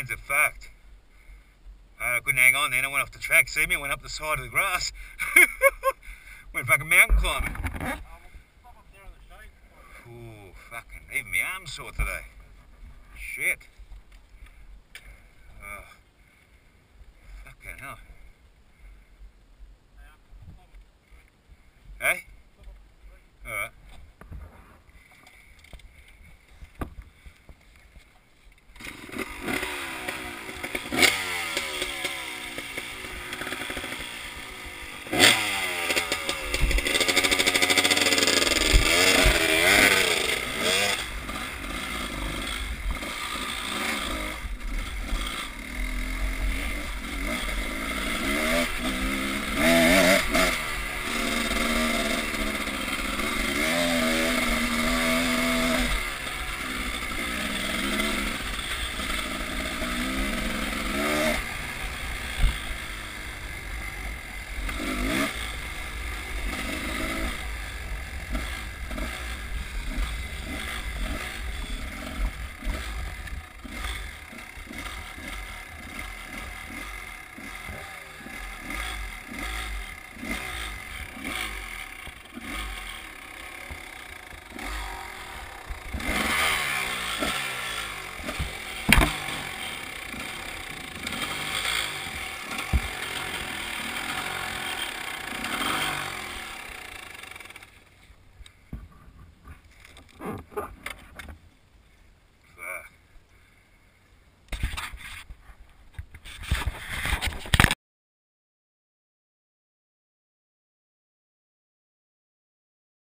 name's a fact. Uh, I couldn't hang on then. I went off the track. See me? I went up the side of the grass. went fucking mountain climbing. Ooh, fucking. Even my arm's sore today. Shit.